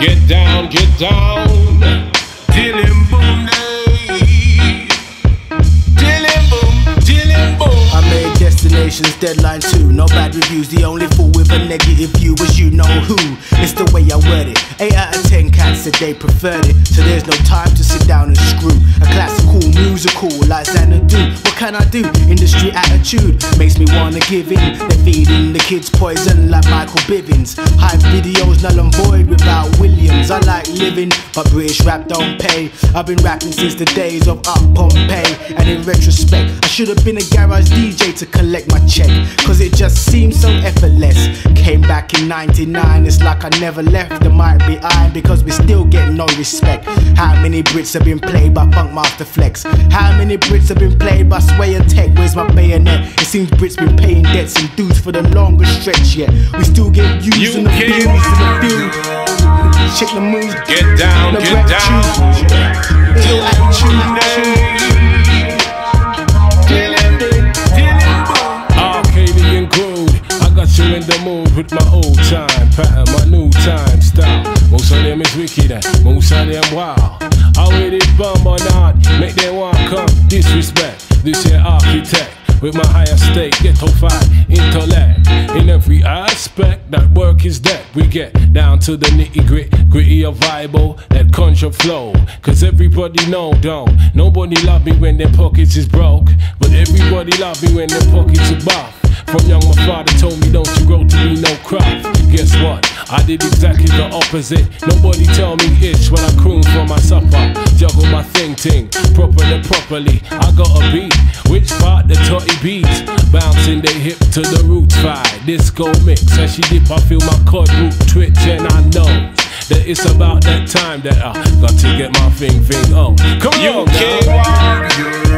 Get down, get down. Dylan Boom Dylan Boom, Boom. I made destinations, deadline two. No bad reviews. The only fool with a negative view was you know who. It's the way I word it. Eight out of ten cats said they preferred it. So there's no time to sit down and screw. A classical musical like Xanadu can I do? Industry attitude makes me wanna give in. They're feeding the kids poison like Michael Bivins. Hype videos null and void without Williams. I like living, but British rap don't pay. I've been rapping since the days of Up Pompeii. And in retrospect, I should have been a garage DJ to collect my check. Cause it just seems so effortless. Came back in 99, it's like I never left the might be I because we still get no respect. How many Brits have been played by Funkmaster Flex? How many Brits have been played by Sway and Tech? Where's my bayonet? It seems Brits been paying debts and dues for the longest stretch yet. We still get used and abused in the field. Check the moves, Get down, the get down. attitude. Ill attitude. Dylan boom, Dylan boom. Arcadian groove. I got you in the mood with my old time pattern, my new time style. Most of them is wicked, and most of them wild. I with it bum or not, make them want come disrespect. This here architect with my higher state, ghetto fight, intellect. In every aspect, that work is that we get down to the nitty grit, gritty of vibe, that conjure flow. Cause everybody know, don't. Nobody love me when their pockets is broke, but everybody love me when their pockets are buff. From young, my father told me, don't you grow to be no craft. Guess what? I did exactly the opposite. Nobody tell me itch when I croon for my supper. Juggle my thing ting, properly, properly. I got a beat. Which part? The totty beats. Bouncing the hip to the roots vibe. Disco mix. As she dip, I feel my cord root twitch, and I know that it's about that time that I got to get my thing thing on. Come on, now.